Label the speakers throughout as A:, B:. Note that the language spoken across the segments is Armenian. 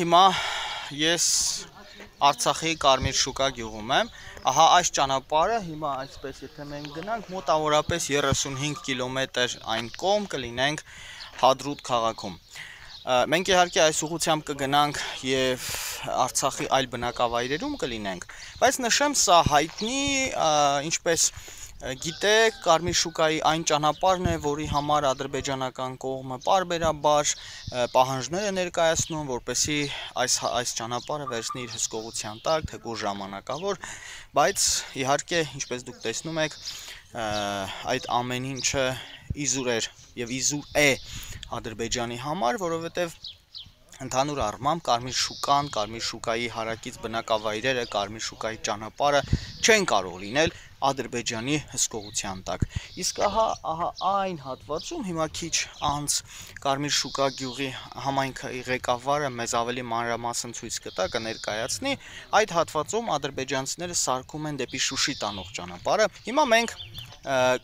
A: Հիմա ես Արցախի Կարմիր շուկա գյուղում եմ։ Ահա այս ճանապարհը հիմա այսպես եթե մենք գնանք մոտավորապես 35 կիլոմետր այն կողմ կլինենք Հադրուտ քաղաքում։ Մենք իհարկե այս ուղությամբ կգնանք եւ Արցախի այլ բնակավայրերում կլինենք, բայց նշեմ սա հայտնի ինչպես գիտեք, Կարմիր շուկայի այն ճանապարհն է, որի համար ադրբեջանական կողմը parberabar պահանջներ է ներկայացնում, որպեսի այս այս ճանապարհը վերցնի իր հսկողության տակ, թեկուզ ժամանակավոր, բայց իհարկե, ինչպես դուք տեսնում եք, այդ ամեն ինչը իզուր էր եւ իզուր է Ադրբեջանի համար, որովհետեւ ընդհանուր առմամբ Կարմիր շուկան, Կարմիր շուկայի հարակից բնակավայրերը, Կարմիր շուկայի ճանապարհը չեն կարող լինել Ադրբեջանի հսկողության տակ։ Իսկ ահա ահա այն հատվածում հիմա քիչ անց Կարմիր շուկա գյուղի համայնքի ղեկավարը մեզ ավելի մանրամասն ցույց կտա, կներկայացնի, այդ հատվածում ադրբեջանցիները սարքում են դեպի Շուշի տանող ճանապարհը։ Հիմա մենք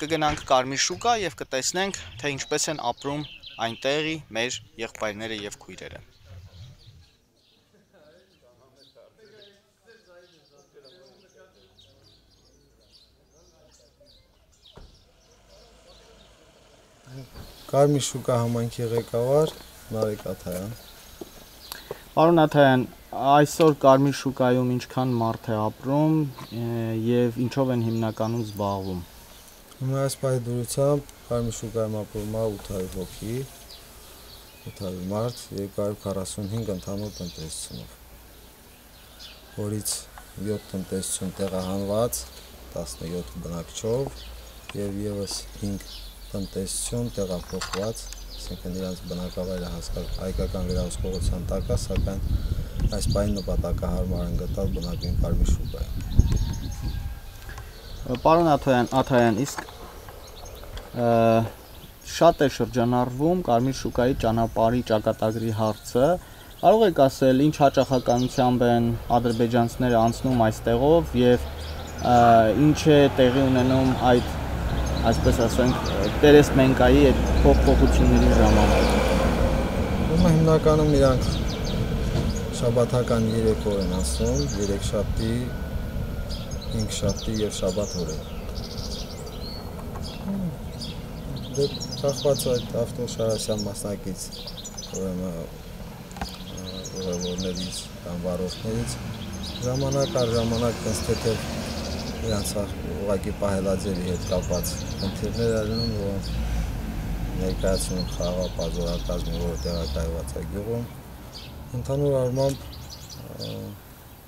A: կգնանք Կարմիր շուկա եւ կտեսնենք, թե ինչպես են ապրում այնտեղի մեր եղբայրները եւ քույրերը։
B: Կարմիր շուկա համայնքի ղեկավար Նարեկ Աթայան։
A: Պարոն Աթայան, այսօր Կարմիր շուկայում ինչքան մարդ է ապրում եւ ինչով են հիմնականում զբաղվում։
B: Հիմա այս պահի դուրսությամբ Կարմիր շուկայում ապրում է 800 հոգի, 800 մարդ, 245 ընդհանուր տնտեսությունով, որից 7 տնտեսություն տեղահանված, 17 բնակչով եւ եւս 5 տնտեսություն տեղափոխված, այսինքն իրանց բնակավայրը հայկական վերահսկողության տակ է, սակայն այս պայն նպատակահարմար են գտալ բնակին Կարմիր շուկայում։
A: Պարոն Աթայան, Աթայան, իսկ շատ է շրջանառվում Կարմիր շուկայի ճանապարհի ճակատագրի հարցը։ Կարող եք ասել, ինչ հաճախականությամբ են ադրբեջանցիները անցնում այստեղով եւ ինչ է տեղի ունենում այդ այսպես ասենք, Պերեսմենկայի այդ փոփոխությունների ժամանակ։
B: Ուրեմն հիմնականում իրանք շաբաթական 3 օր են ասում, 3 շաբթի, 5 շաբթի եւ շաբաթ օրեր։ Դե կախված այդ ավտոշարասյան մասնակից ուրեմն ուղևորներից կամ վարորդներից ժամանակ առ ժամանակ թեթև իրանց ուղակի պահելաձևի հետ կապված խնդիրներ ալնում, որ ներկայացնում խաղապազորակազմը, որ տեղակայված է գյուղում։ Ընդհանուր առմամբ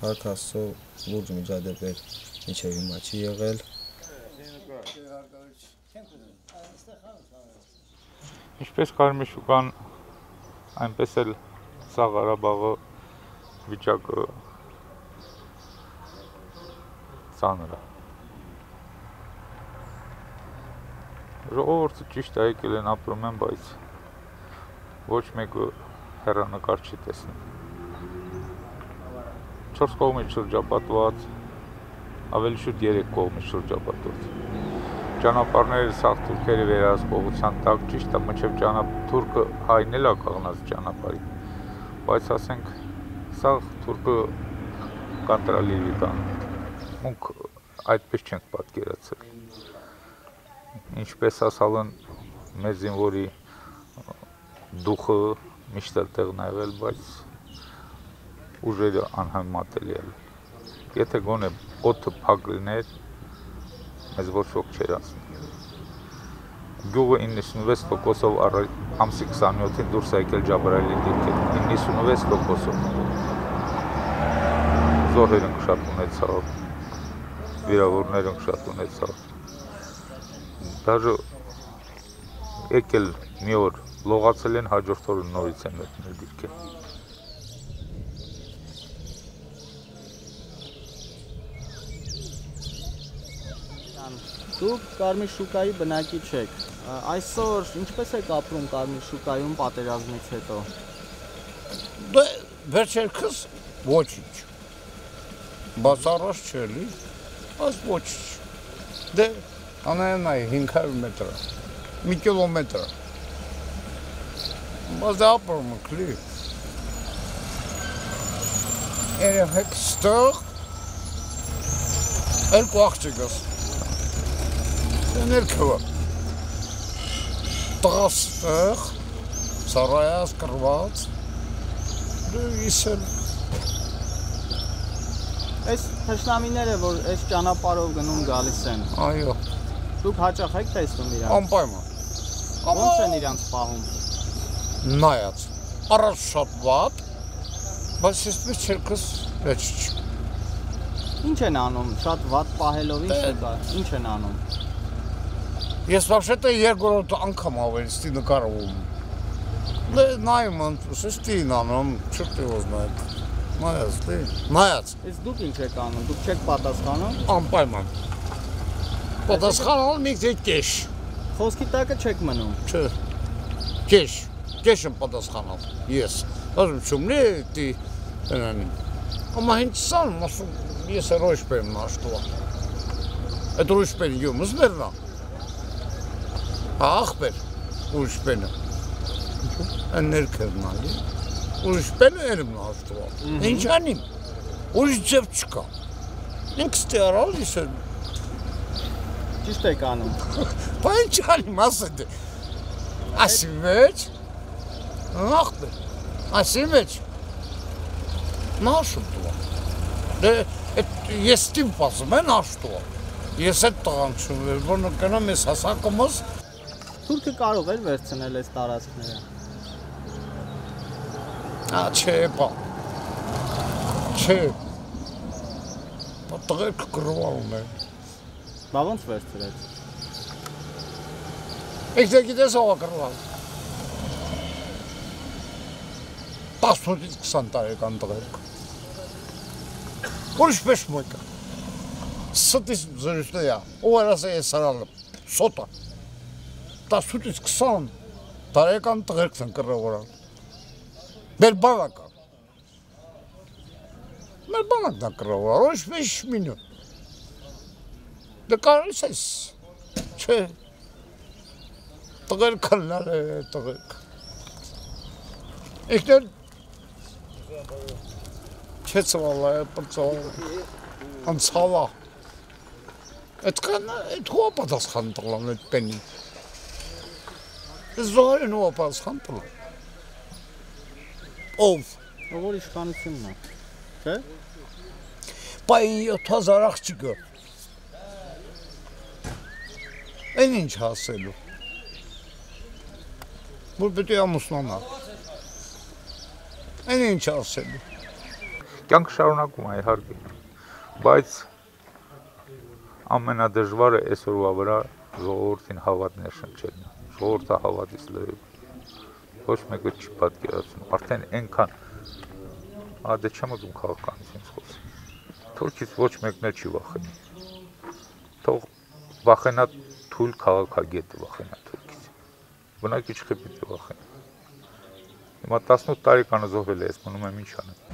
B: հարկ աստծո լուրջ միջադեպեր ինչև հիմա չի եղել։
C: Ինչպես Կարմիր շուկան, այնպես էլ սա Ղարաբաղը վիճակը ծանր է։ Ժողովուրդը ճիշտ է եկել են ապրում են, բայց ոչ մեկը հեռանկար չի տեսնում։ 4 կողմից շրջապատված, ավելի շուտ 3 կողմից շրջապատված։ Ճանապարհները սաղ թուրքերի վերահսկողության տակ ճիշտ է, մինչև ճանապարհ թուրքը հայն էլ է կաղնած ճանապարհի։ Բայց ասենք սաղ թուրքը կոնտրոլի կան։ Մենք այդպես չենք պատկերացել ինչպես ասալն մեր զինվորի դուխը միշտ էլ տեղն ա եղել, բայց ուժերը անհամատելի է։ Եթե գոնե օդը փակ լիներ, մեզ ոչ ոք չէր ասնի։ Գյուղը 96%-ով ամսի 27-ին դուրս է եկել Ջաբրայելի դիրքեր, 96%-ով։ Զոհերն շատ ունեցավ, վիրավորներն շատ ունեցավ Դաժե եկել մի օր լողացել են հաջորդ օրը նորից են մտնել դիրքեր։
A: Դուք Կարմիր շուկայի բնակիչ եք։ Այսօր ինչպես եք ապրում Կարմիր շուկայում պատերազմից հետո։
D: վերջերքս ոչինչ։ Բացառած չէ՞ լի։ Բայց ոչինչ։ Դե Անայնն այ 500 մետր, մի կիլոմետր։ Բայց ապրում կլի։ երեխեք ստեղ երկու աղջիկս ներքվը տղաս ստեղ սարայած կրված դու իսել
A: Այս թշնամիները, որ այս ճանապարհով գնում գալիս են,
D: այո
A: դուք հաճախ եք տեսնում իրանց։
D: անպայման
A: Ոնց են իրանց պահում։
D: նայած առաջ շատ վատ բայց այսպես չերքս մեջ չի
A: Ինչ են անում։ Շատ վատ պահելով ինչ է կա։ Ինչ են անում։
D: Ես вообще-то երկրորդ անգամ ավելի ստի նկարվում։ Դե նայում եմ, սստին անում, չտի ոznայ։ Նայած, դե։ Նայած։
A: Իսկ դուք ինչ եք անում, դուք չեք պատասխանում։
D: Անպայման։ Պատասխանալ մի քիչ կեշ։
A: Խոսքի տակը չեք մնում։
D: Չէ։ Կեշ։ Կեշ եմ պատասխանալ։ Ես։ Ասում չումնի դի ընան։ Ամա հենց սան, ասում ես ռոշպ եմ նաշտուա։ Այդ ռոշպեն յումս բերնա։ Ախպեր ռոշպենը։ Ինչու՞։ Ներքևնալի։ Ռոշ պենը երեմ նաշտուա։ Ինչ անիմ։ Ուրիշ ձև չկա։ Ինքս տերալ իսը
A: Ճիշտ եք անում։
D: Բա ինչ անիմ ասը դե։ Ասի մեջ։ Ախպեր։ Ասի մեջ։ Նաշում դու։ Դե ես տիմ պասում են աշտու։ Ես այդ տղան չում էր, որ նկնամ ես հասակումս
A: Թուրքը կարող էր վերցնել այս տարածքները։
D: Ա չէ, բա։ Չէ։ Բա տղերք գրովում են։
A: Բա ոնց վերցրեց։
D: Եք դե գիտես ով է գրովում։ 18-ից 20 տարեկան տղերք։ Ուրիշ պես մոյկա։ Ստիս զրույցնեա։ Ով արասը ես սարալը։ Սոտա։ 18-ից 20 տարեկան տղերք են կռավորան։ Մեր բանակա։ Մեր բանակն է կռավորան, ոչ մեծ մինու։ Դե կարես ես։ Չէ։ Տղերքն նալը տղերք։ Եկներ Չէ ծավալա, պրծալ, անցալա։ Այդքան, այդ հո պատասխան տղլան այդ պենի։ Զորին հո պատասխան տղլան։ Ով։
A: որ իշխանությունն է։ Չէ՞։
D: Բայ 7000 աղջիկը։ Այն ինչ ասելու։ Որ պետք է ամուսնանա։ Այն ինչ ասելու։
C: Կյանք շարունակում է իհարկե, բայց ամենադժվարը այսօրվա վրա ժողովրդին հավատն է շնչելն։ Ժողովուրդը հավատից լրիվ ոչ մեկը չի պատկերացնում։ Արդեն այնքան ա դե չեմ ուզում քաղաքականությունից խոսել։ Թուրքից ոչ մեկն չի վախենում։ Թող վախենա թույլ քաղաքագետը վախենա Թուրքից։ Բնակիչ խփի վախենա։ Հիմա 18 տարեկանը զոհվել է, ես մնում եմ ինչ անեմ։